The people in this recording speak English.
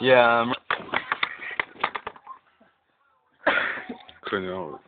Yeah, um, I'm...